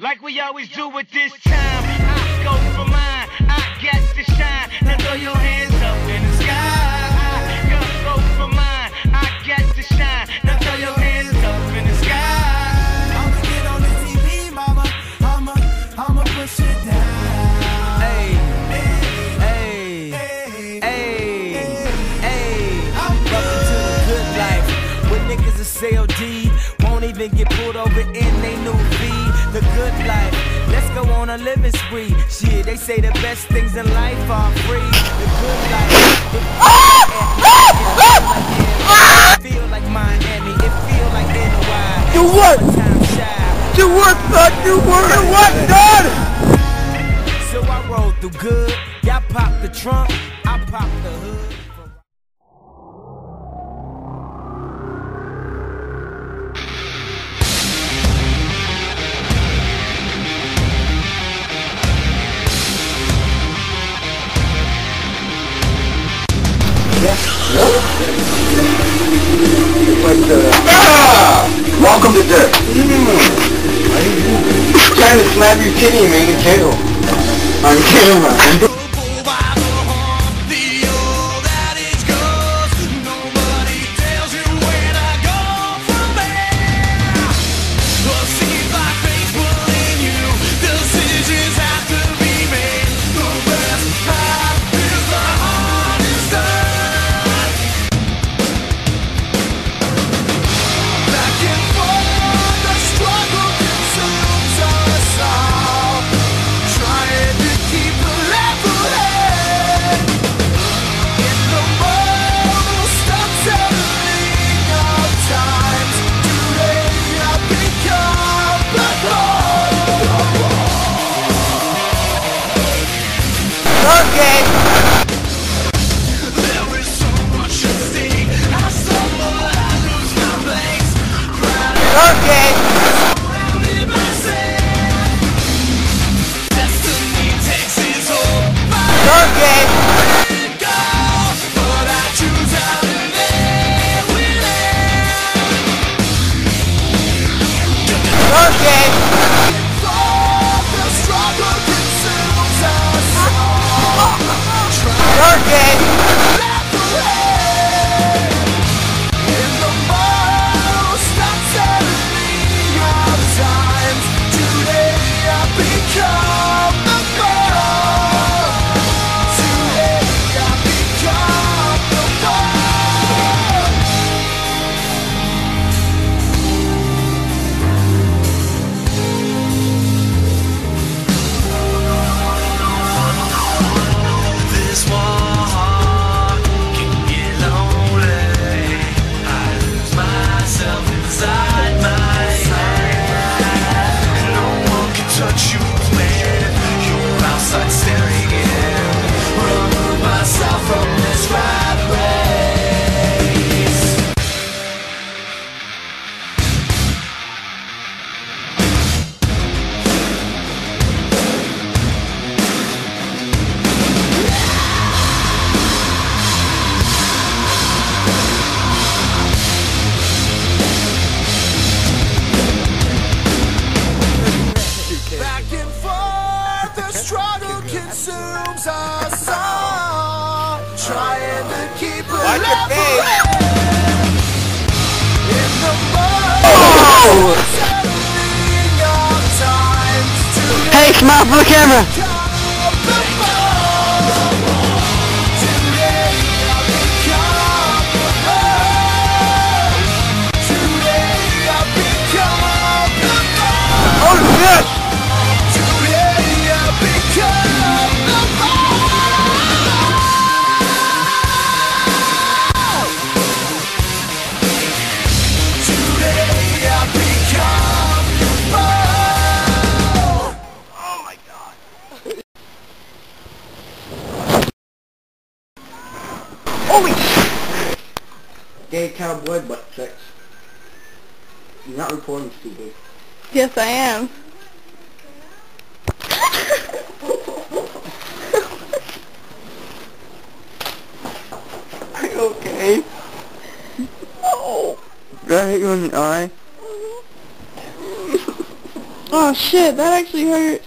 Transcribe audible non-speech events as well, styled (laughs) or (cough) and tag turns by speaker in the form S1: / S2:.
S1: Like we always do at this time, I go for mine. I get to shine. Now throw your hands up in the sky. You go for mine. I get to shine. Now throw your hands up in the sky.
S2: I'ma get on the TV, mama. I'ma, I'ma push it down.
S3: Hey,
S2: Hey,
S3: hey,
S2: hey,
S3: hey, hey. Welcome to the good life. When niggas is CLD, won't even get pulled over in they new V. The good life. Let's go on a living spree. Shit, they say the best things in life are free. The good life. It feel like Miami. It feel like NY.
S4: You what? You what, son? You what? You what, son?
S3: So I roll through good. Y'all pop the trunk. I pop the hood.
S4: Welcome to dirt. Trying to slap your kitty and make a tickle. On camera.
S2: Place.
S4: Okay.
S2: Consumes us all. Trying to keep it
S4: Watch your face.
S2: In the
S4: Oh!
S2: most unsettling of
S4: Hey, smile for the camera. Holy shit. Gay cowboy butt sex. You're not recording, stupid.
S5: Yes, I am.
S4: Are (laughs) you okay?
S5: Oh.
S4: Did I hit you in the eye?
S5: Oh shit, that actually hurt.